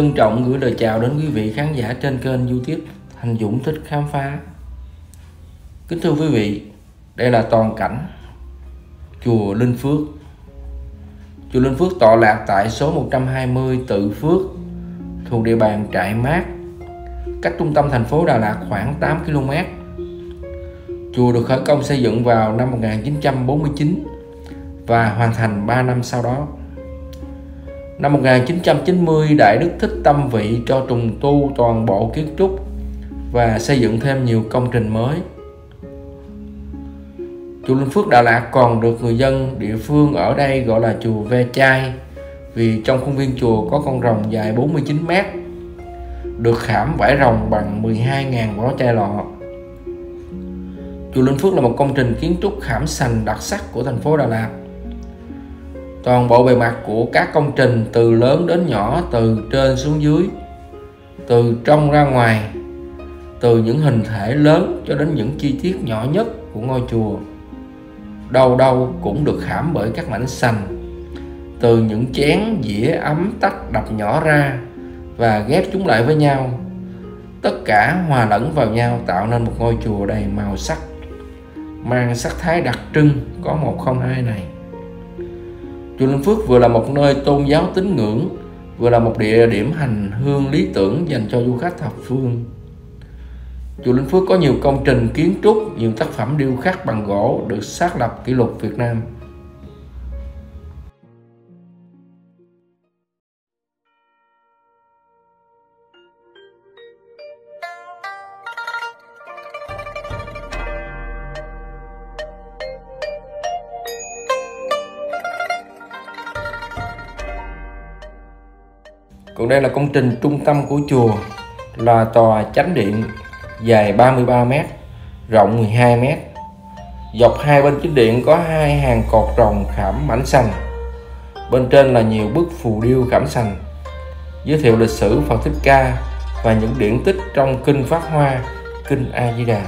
Trân trọng gửi lời chào đến quý vị khán giả trên kênh youtube Thành Dũng Thích Khám Phá. Kính thưa quý vị, đây là toàn cảnh Chùa Linh Phước. Chùa Linh Phước tọa lạc tại số 120 Tự Phước thuộc địa bàn Trại Mát. Cách trung tâm thành phố Đà Lạt khoảng 8 km Chùa được khởi công xây dựng vào năm 1949 và hoàn thành 3 năm sau đó. Năm 1990, Đại Đức Thích Tâm Vị cho trùng tu toàn bộ kiến trúc và xây dựng thêm nhiều công trình mới. Chùa Linh Phước Đà Lạt còn được người dân địa phương ở đây gọi là chùa Ve Chai vì trong khuôn viên chùa có con rồng dài 49 mét được khảm vải rồng bằng 12.000 vỏ chai lọ. Chùa Linh Phước là một công trình kiến trúc khảm sành đặc sắc của thành phố Đà Lạt toàn bộ bề mặt của các công trình từ lớn đến nhỏ, từ trên xuống dưới, từ trong ra ngoài, từ những hình thể lớn cho đến những chi tiết nhỏ nhất của ngôi chùa, đâu đâu cũng được khảm bởi các mảnh sành, từ những chén dĩa ấm tách đập nhỏ ra và ghép chúng lại với nhau. Tất cả hòa lẫn vào nhau tạo nên một ngôi chùa đầy màu sắc, mang sắc thái đặc trưng có một không hai này. Chùa Linh Phước vừa là một nơi tôn giáo tín ngưỡng, vừa là một địa điểm hành hương lý tưởng dành cho du khách thập phương. Chùa Linh Phước có nhiều công trình kiến trúc, nhiều tác phẩm điêu khắc bằng gỗ được xác lập kỷ lục Việt Nam. Đây là công trình trung tâm của chùa là tòa chánh điện dài 33 m, rộng 12 m. Dọc hai bên chính điện có hai hàng cột rồng khảm mảnh xanh. Bên trên là nhiều bức phù điêu khảm xanh giới thiệu lịch sử Phật Thích Ca và những điển tích trong kinh Pháp Hoa, kinh A Di Đà.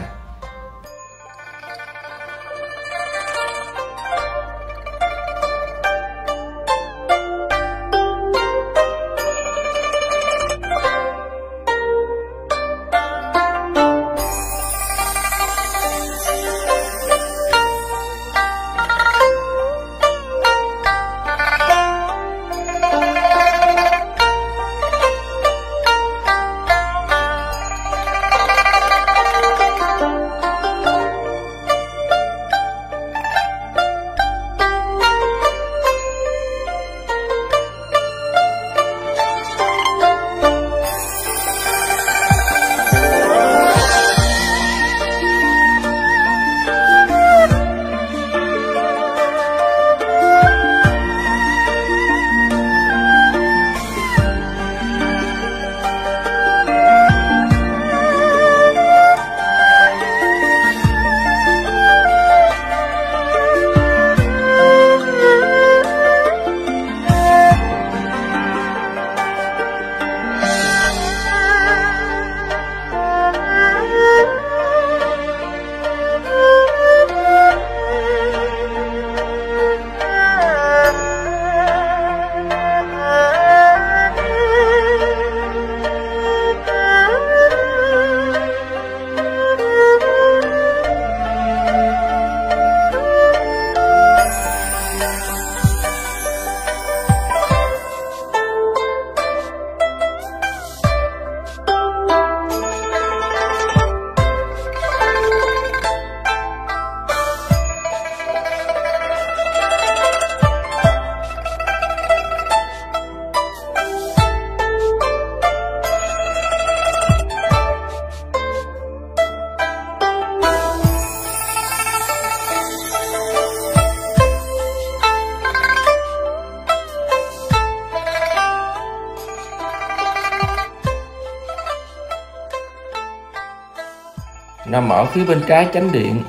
Phía bên trái chánh điện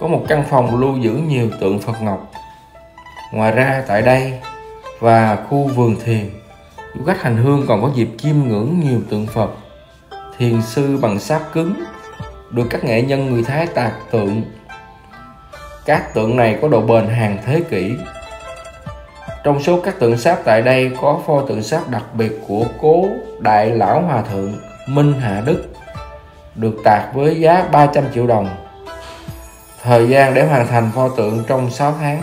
có một căn phòng lưu giữ nhiều tượng Phật Ngọc. Ngoài ra tại đây và khu vườn thiền, du khách hành hương còn có dịp chiêm ngưỡng nhiều tượng Phật, thiền sư bằng sáp cứng, được các nghệ nhân người Thái tạc tượng. Các tượng này có độ bền hàng thế kỷ. Trong số các tượng sáp tại đây có pho tượng sáp đặc biệt của cố Đại Lão Hòa Thượng Minh Hạ Đức được tạc với giá 300 triệu đồng. Thời gian để hoàn thành pho tượng trong 6 tháng.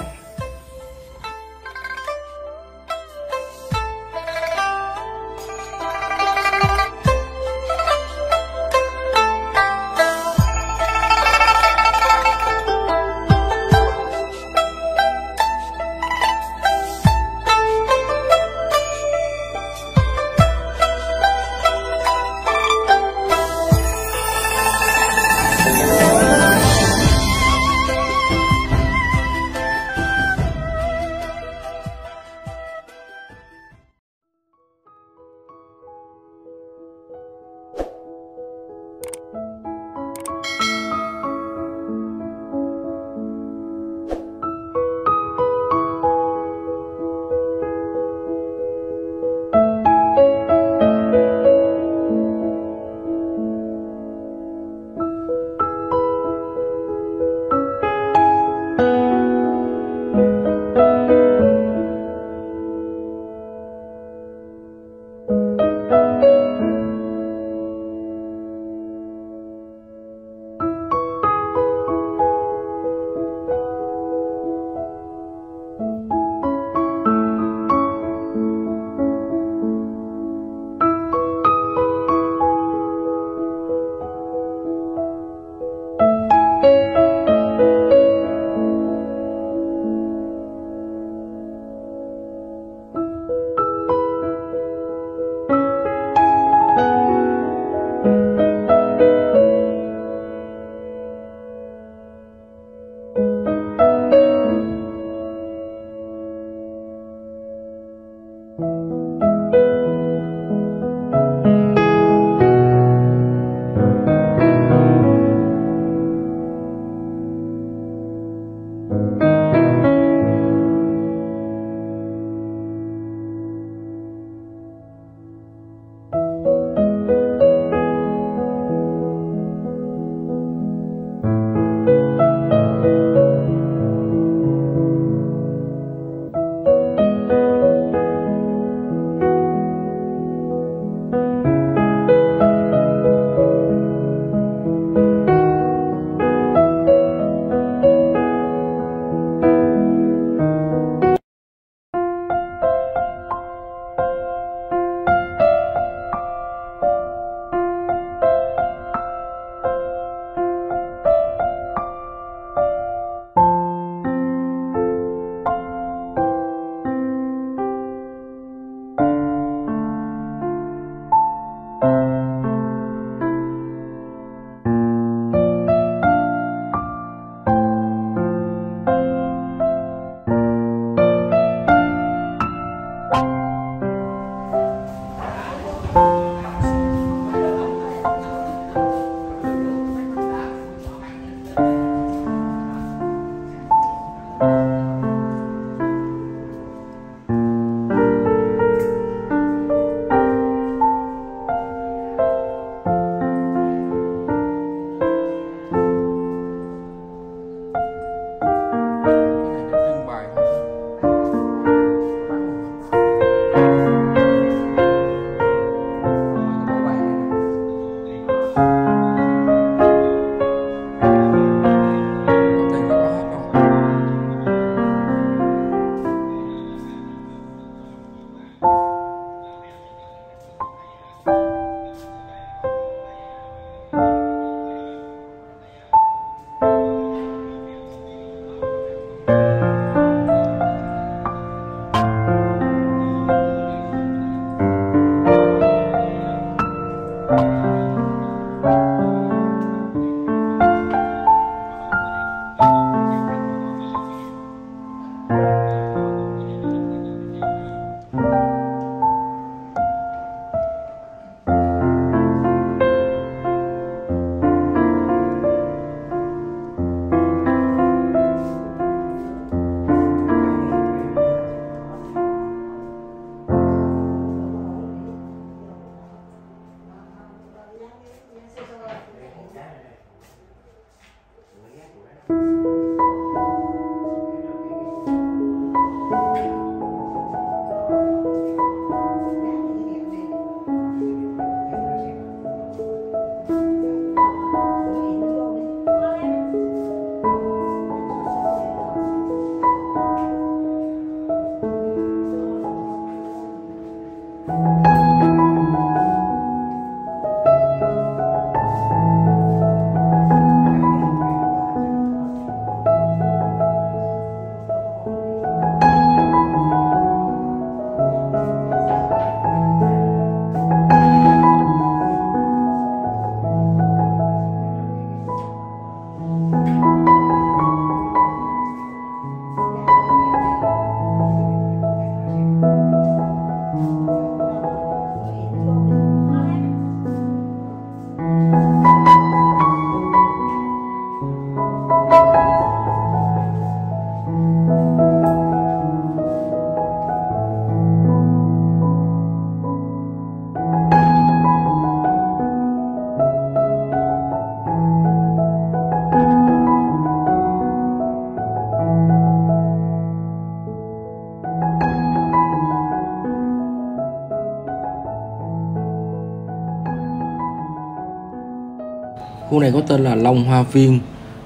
Khu này có tên là Long Hoa Viên.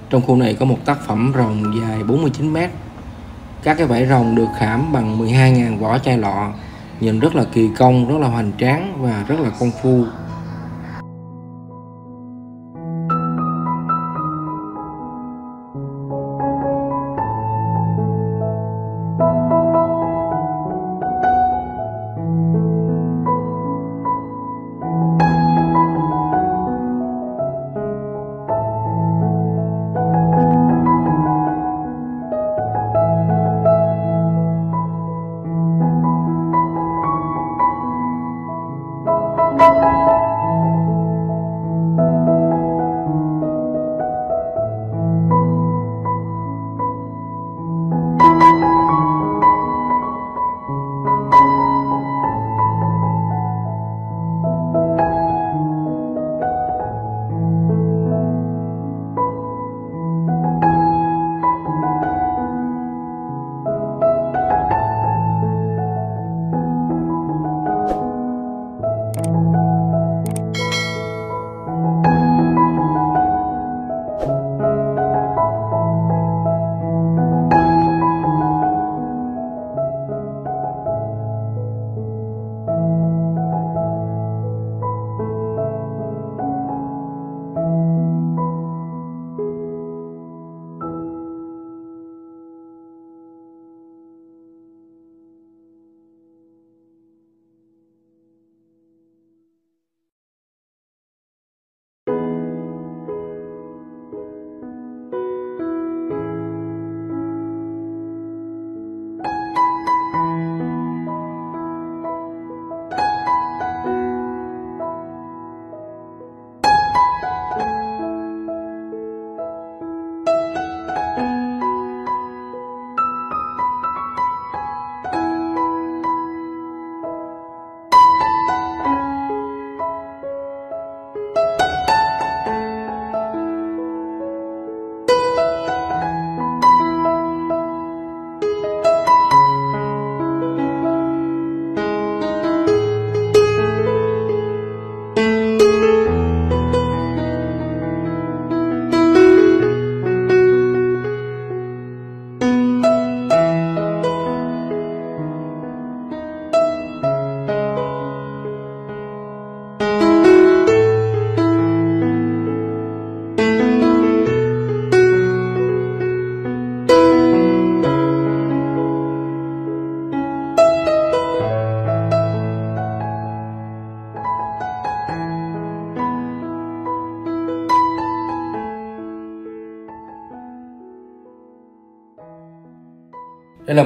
Trong khu này có một tác phẩm rồng dài 49m. Các cái vảy rồng được khảm bằng 12.000 vỏ chai lọ, nhìn rất là kỳ công, rất là hoành tráng và rất là công phu.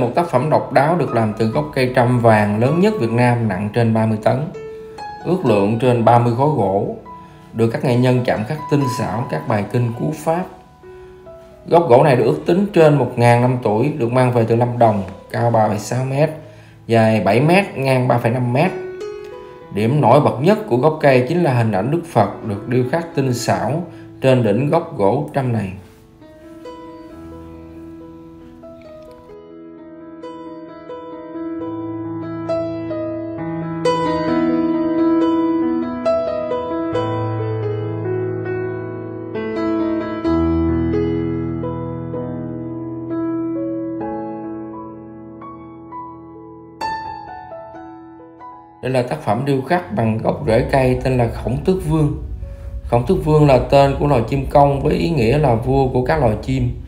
Một tác phẩm độc đáo được làm từ gốc cây trăm vàng lớn nhất Việt Nam nặng trên 30 tấn, ước lượng trên 30 khối gỗ, được các nghệ nhân chạm khắc tinh xảo các bài kinh cú pháp. Gốc gỗ này được ước tính trên 1.000 năm tuổi, được mang về từ Lâm Đồng, cao 3,6 m, dài 7 m, ngang 3,5 m. Điểm nổi bật nhất của gốc cây chính là hình ảnh Đức Phật được điêu khắc tinh xảo trên đỉnh gốc gỗ trăm này. Đây là tác phẩm điêu khắc bằng gốc rễ cây tên là Khổng Tước Vương. Khổng Tước Vương là tên của loài chim công với ý nghĩa là vua của các loài chim.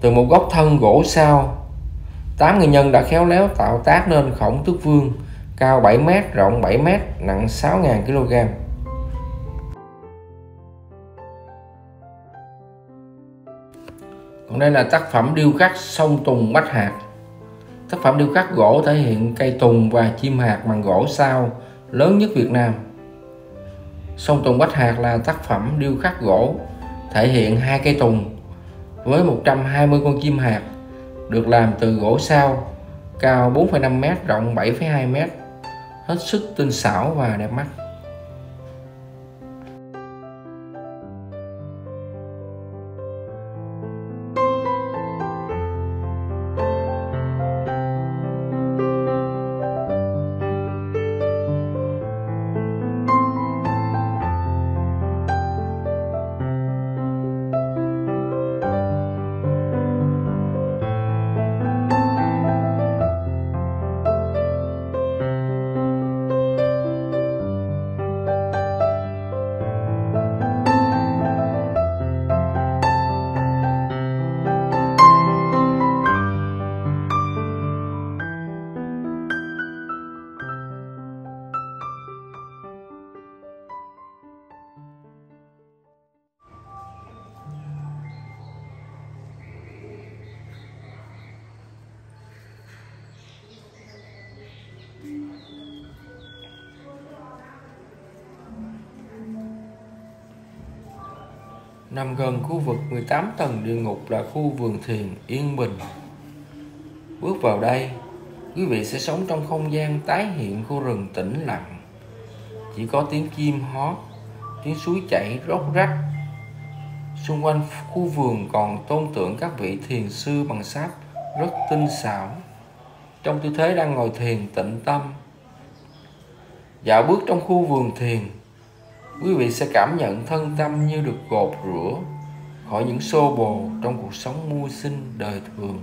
Từ một gốc thân gỗ sao, tám người nhân đã khéo léo tạo tác nên Khổng Tước Vương cao 7 m, rộng 7 m, nặng 6.000 kg. Còn đây là tác phẩm điêu khắc sông Tùng Bách Hạt Tác phẩm điêu khắc gỗ thể hiện cây tùng và chim hạt bằng gỗ sao lớn nhất Việt Nam. Sông Tùng Bách Hạt là tác phẩm điêu khắc gỗ thể hiện hai cây tùng với 120 con chim hạt được làm từ gỗ sao cao 4,5m rộng 7,2m hết sức tinh xảo và đẹp mắt. Nằm gần khu vực 18 tầng địa ngục là khu vườn thiền yên bình. Bước vào đây, quý vị sẽ sống trong không gian tái hiện khu rừng tĩnh lặng. Chỉ có tiếng chim hót, tiếng suối chảy róc rách. Xung quanh khu vườn còn tôn tượng các vị thiền sư bằng sáp rất tinh xảo. Trong tư thế đang ngồi thiền tĩnh tâm. Dạo bước trong khu vườn thiền, quý vị sẽ cảm nhận thân tâm như được gột rửa khỏi những xô bồ trong cuộc sống mưu sinh đời thường.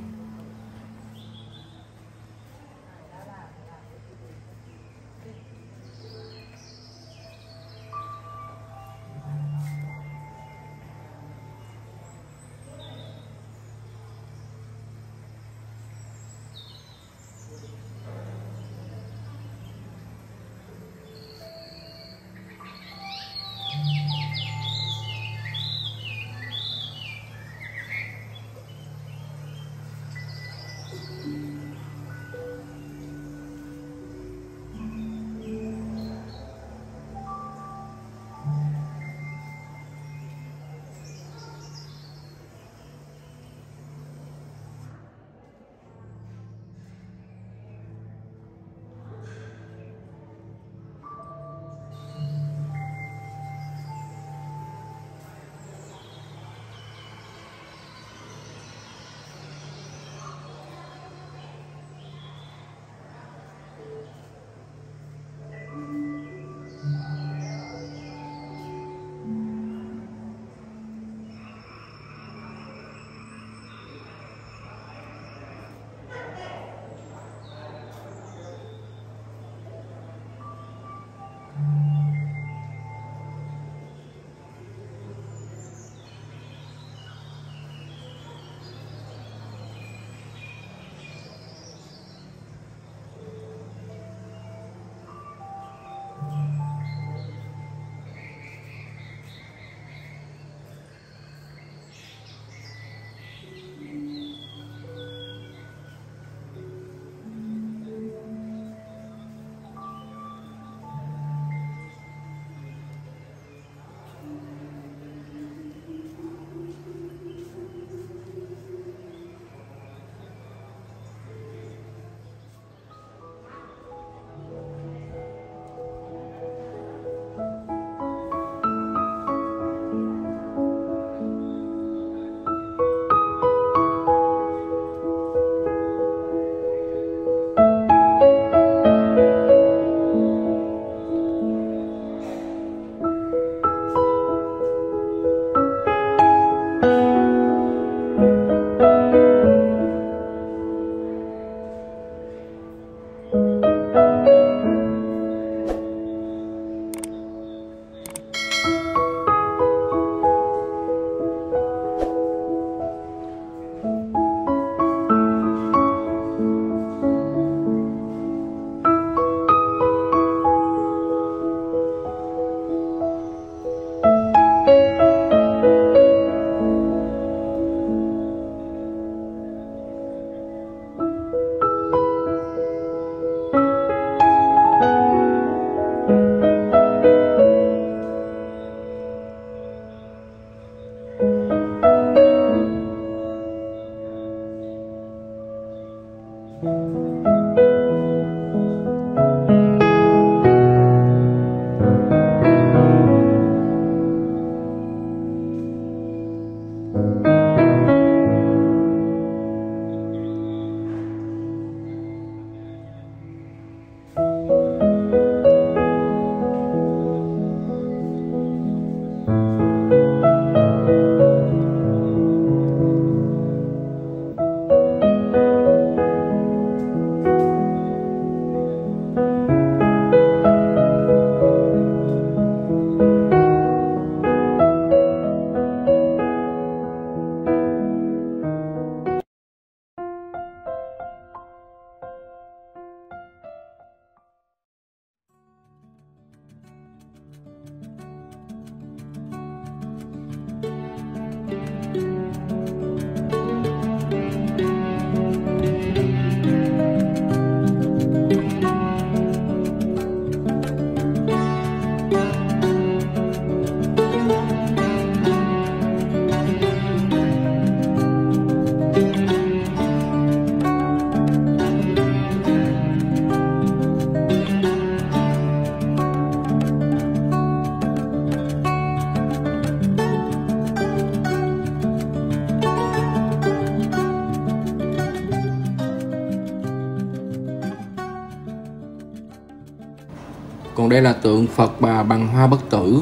Còn đây là tượng Phật Bà bằng hoa bất tử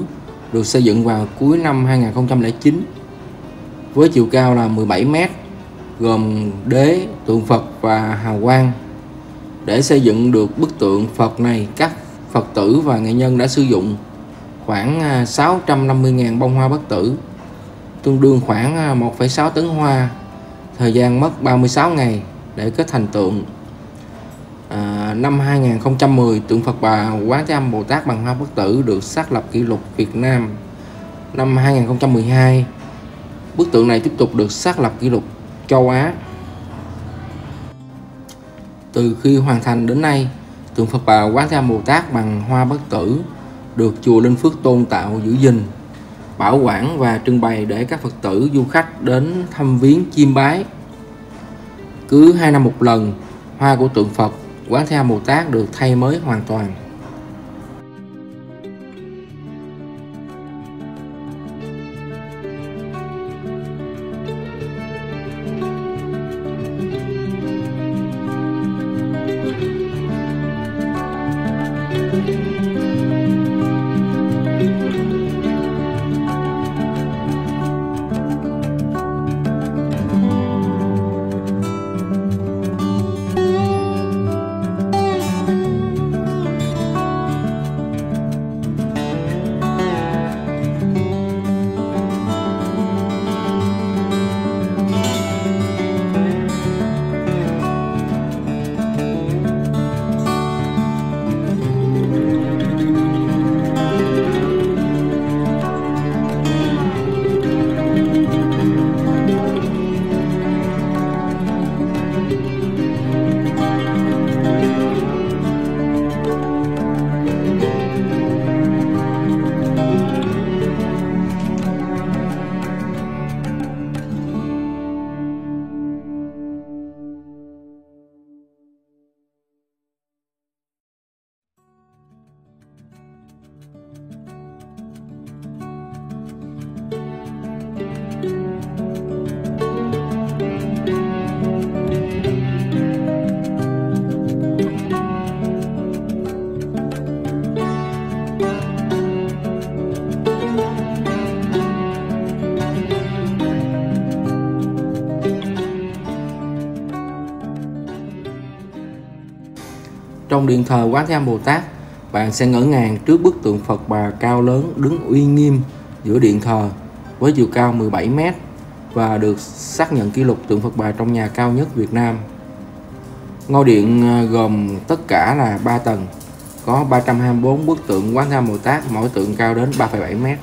được xây dựng vào cuối năm 2009 với chiều cao là 17 m gồm đế, tượng Phật và hào quang. Để xây dựng được bức tượng Phật này, các Phật tử và nghệ nhân đã sử dụng khoảng à, 650.000 bông hoa bất tử, tương đương khoảng à, 1,6 tấn hoa. Thời gian mất 36 ngày để kết thành tượng. À, năm 2010, tượng Phật Bà Quán Thế Âm Bồ Tát bằng hoa bất tử được xác lập kỷ lục Việt Nam. Năm 2012, bức tượng này tiếp tục được xác lập kỷ lục châu Á. Từ khi hoàn thành đến nay, tượng Phật Bà Quán Thế Âm Bồ Tát bằng hoa bất tử được chùa Linh Phước tôn tạo giữ gìn, bảo quản và trưng bày để các Phật tử du khách đến thăm viếng chiêm bái. Cứ hai năm một lần, hoa của tượng Phật Quán theo Bồ Tát được thay mới hoàn toàn. Điện thờ Quán Thế Âm Bồ Tát, bạn sẽ ngỡ ngàng trước bức tượng Phật Bà cao lớn đứng uy nghiêm giữa điện thờ với chiều cao 17 m và được xác nhận kỷ lục tượng Phật Bà trong nhà cao nhất Việt Nam. Ngôi điện à, gồm tất cả là 3 tầng, có 324 bức tượng Quán Thế Âm Bồ Tát, mỗi tượng cao đến 3,7 m.